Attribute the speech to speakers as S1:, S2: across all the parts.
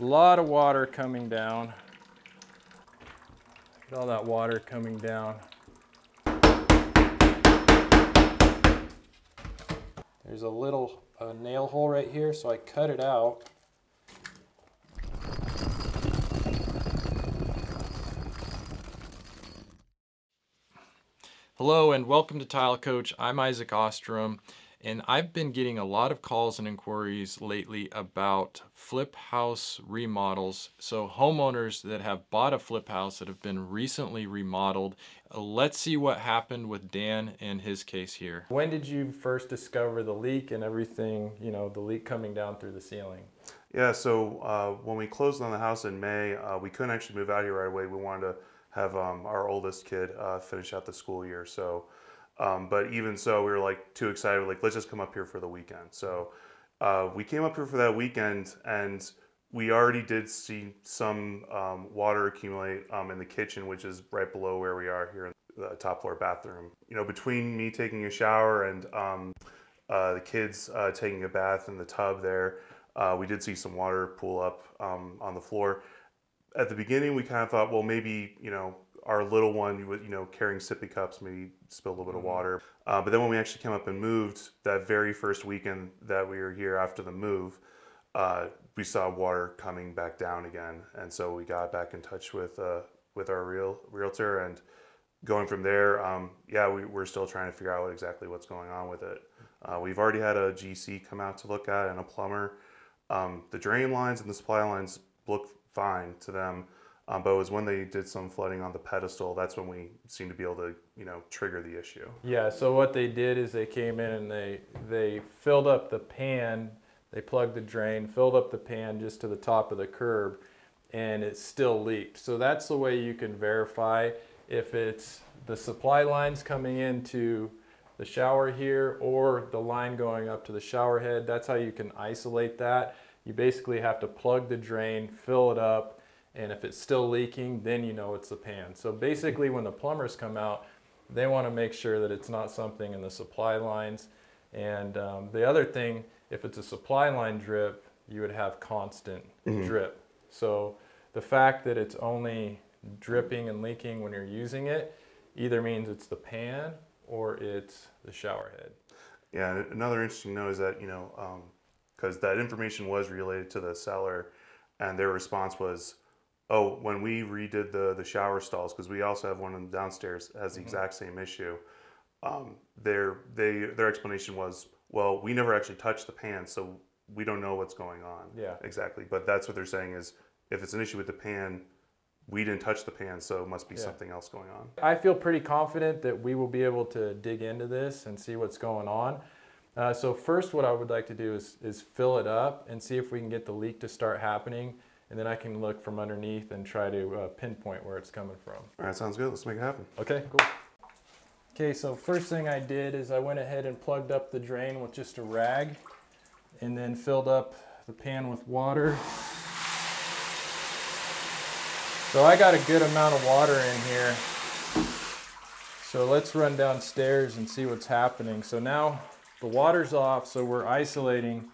S1: A lot of water coming down. Look at all that water coming down. There's a little nail hole right here, so I cut it out. Hello and welcome to Tile Coach. I'm Isaac Ostrom and I've been getting a lot of calls and inquiries lately about flip house remodels. So homeowners that have bought a flip house that have been recently remodeled. Let's see what happened with Dan and his case here. When did you first discover the leak and everything, you know, the leak coming down through the ceiling?
S2: Yeah, so uh, when we closed on the house in May, uh, we couldn't actually move out here right away. We wanted to have um, our oldest kid uh, finish out the school year. So um, but even so, we were like too excited. Like, let's just come up here for the weekend. So uh, we came up here for that weekend, and we already did see some um, water accumulate um, in the kitchen, which is right below where we are here in the top floor bathroom. You know, between me taking a shower and um, uh, the kids uh, taking a bath in the tub there, uh, we did see some water pool up um, on the floor. At the beginning, we kind of thought, well, maybe you know our little one, you know, carrying sippy cups, maybe spilled a little bit mm-hmm. of water. Uh, but then when we actually came up and moved, that very first weekend that we were here after the move, uh, we saw water coming back down again, and so we got back in touch with uh, with our real realtor, and going from there, um, yeah, we, are still trying to figure out exactly what's going on with it. Uh, we've already had a GC come out to look at and a plumber. Um, the drain lines and the supply lines look fine to them. Um, but it was when they did some flooding on the pedestal, that's when we seemed to be able to, you know, trigger the issue.
S1: Yeah, so what they did is they came in and they, they filled up the pan, they plugged the drain, filled up the pan just to the top of the curb, and it still leaked. So that's the way you can verify if it's the supply lines coming into the shower here or the line going up to the shower head. That's how you can isolate that. You basically have to plug the drain, fill it up, and if it's still leaking, then you know it's the pan. So basically when the plumbers come out, they want to make sure that it's not something in the supply lines. And um, the other thing, if it's a supply line drip, you would have constant mm-hmm. drip. So the fact that it's only dripping and leaking when you're using it either means it's the pan or it's the shower head.
S2: Yeah, another interesting note is that, you know, because um, that information was related to the seller and their response was, Oh, when we redid the the shower stalls, because we also have one in downstairs has the mm-hmm. exact same issue. Um, their they their explanation was, well, we never actually touched the pan, so we don't know what's going on.
S1: Yeah,
S2: exactly. But that's what they're saying is, if it's an issue with the pan, we didn't touch the pan, so it must be yeah. something else going on.
S1: I feel pretty confident that we will be able to dig into this and see what's going on. Uh, so first, what I would like to do is is fill it up and see if we can get the leak to start happening and then I can look from underneath and try to uh, pinpoint where it's coming from.
S2: All right, sounds good. Let's make it happen.
S1: Okay, cool. Okay, so first thing I did is I went ahead and plugged up the drain with just a rag and then filled up the pan with water. So I got a good amount of water in here. So let's run downstairs and see what's happening. So now the water's off, so we're isolating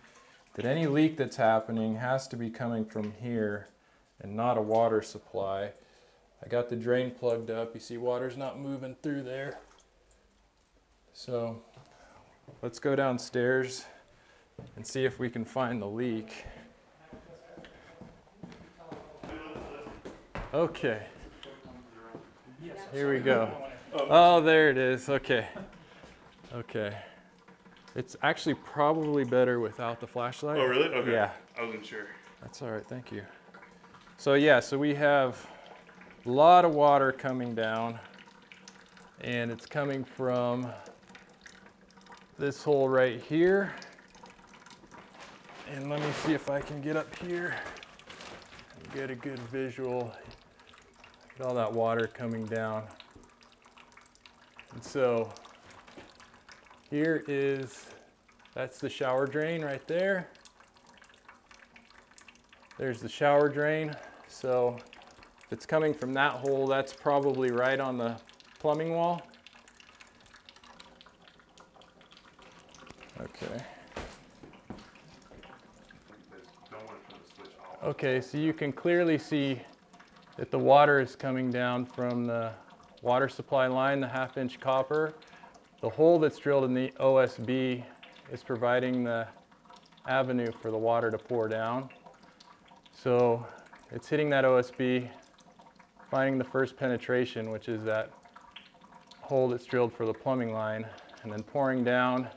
S1: that any leak that's happening has to be coming from here and not a water supply. I got the drain plugged up. You see water's not moving through there. So let's go downstairs and see if we can find the leak. Okay. Here we go. Oh, there it is. Okay. Okay. It's actually probably better without the flashlight.
S2: Oh, really? Okay.
S1: Yeah.
S2: I wasn't sure.
S1: That's all right. Thank you. So yeah, so we have a lot of water coming down and it's coming from this hole right here. And let me see if I can get up here and get a good visual. Get all that water coming down. And so here is, that's the shower drain right there. There's the shower drain. So if it's coming from that hole, that's probably right on the plumbing wall. Okay.
S3: Okay, so you can clearly see that the water is coming down from the water supply line, the half inch copper. The hole that's drilled in the OSB is providing the avenue for the water to pour down. So it's hitting that OSB, finding the first penetration, which is that hole that's drilled for the plumbing line, and then pouring down,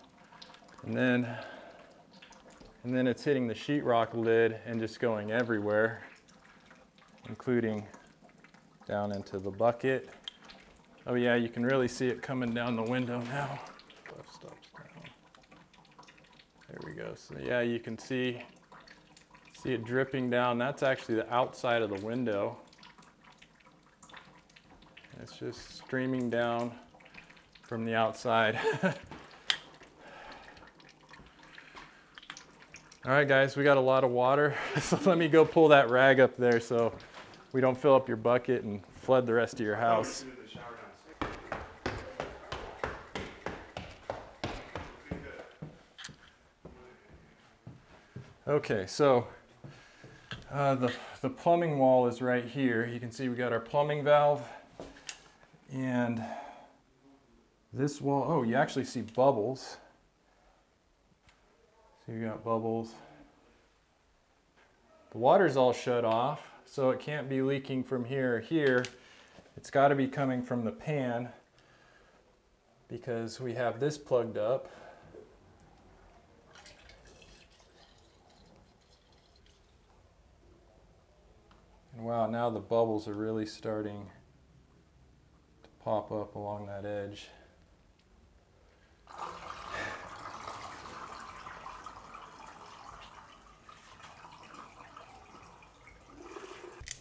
S3: and then and then it's hitting the sheetrock lid and just going everywhere, including down into the bucket. Oh yeah, you can really see it coming down the window now. There we go. So yeah, you can see see it dripping down. That's actually the outside of the window. It's just streaming down from the outside. All right, guys, we got a lot of water. So let me go pull that rag up there so we don't fill up your bucket and flood the rest of your house. Okay, so uh, the, the plumbing wall is right here. You can see we got our plumbing valve and this wall, oh, you actually see bubbles. So you got bubbles. The water's all shut off, so it can't be leaking from here or here. It's got to be coming from the pan because we have this plugged up. And wow, now the bubbles are really starting to pop up along that edge.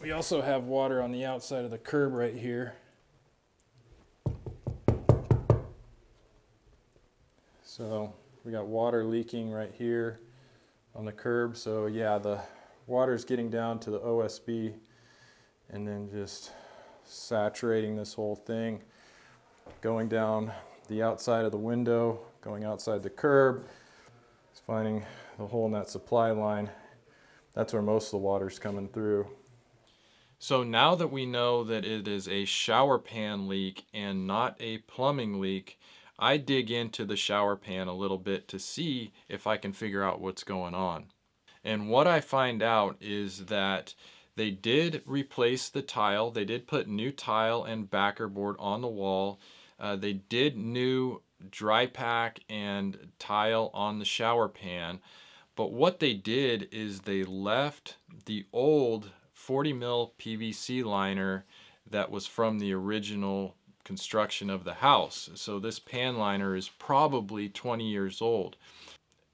S3: We also have water on the outside of the curb right here. So we got water leaking right here on the curb. So yeah, the water is getting down to the OSB and then just saturating this whole thing, going down the outside of the window, going outside the curb, it's finding the hole in that supply line. That's where most of the water is coming through. So now that we know that it is a shower pan leak and not a plumbing leak, I dig into the shower pan a little bit to see if I can figure out what's going on. And what I find out is that they did replace the tile. They did put new tile and backer board on the wall. Uh, they did new dry pack and tile on the shower pan. But what they did is they left the old 40 mil PVC liner that was from the original construction of the house. So this pan liner is probably 20 years old.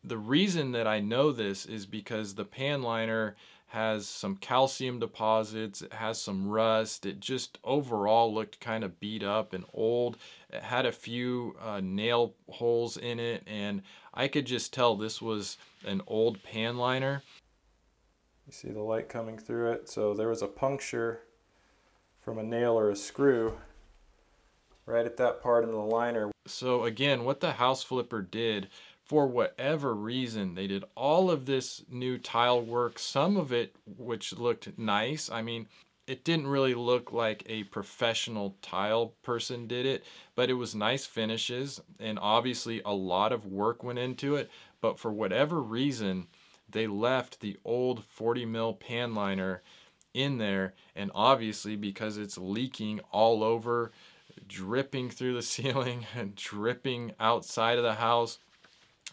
S3: The reason that I know this is because the pan liner has some calcium deposits, it has some rust, it just overall looked kind of beat up and old. It had a few uh, nail holes in it and I could just tell this was an old pan liner. You see the light coming through it. So there was a puncture from a nail or a screw right at that part in the liner. So again, what the house flipper did, for whatever reason, they did all of this new tile work, some of it which looked nice. I mean, it didn't really look like a professional tile person did it, but it was nice finishes and obviously a lot of work went into it. But for whatever reason, they left the old 40 mil pan liner in there and obviously because it's leaking all over dripping through the ceiling and dripping outside of the house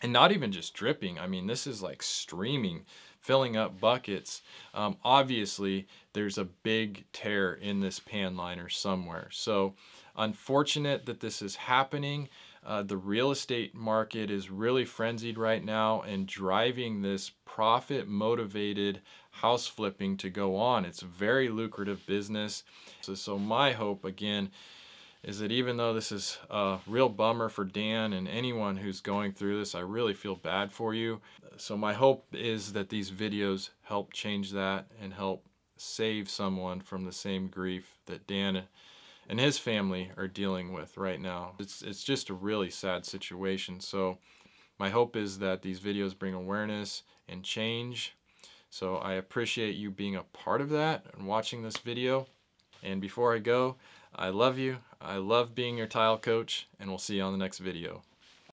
S3: and not even just dripping i mean this is like streaming filling up buckets um, obviously there's a big tear in this pan liner somewhere so unfortunate that this is happening uh, the real estate market is really frenzied right now and driving this profit motivated house flipping to go on. It's a very lucrative business. So, so my hope again is that even though this is a real bummer for Dan and anyone who's going through this, I really feel bad for you. So my hope is that these videos help change that and help save someone from the same grief that Dan and his family are dealing with right now. It's, it's just a really sad situation. So my hope is that these videos bring awareness and change So I appreciate you being a part of that and watching this video. And before I go, I love you. I love being your tile coach, and we'll see you on the next video.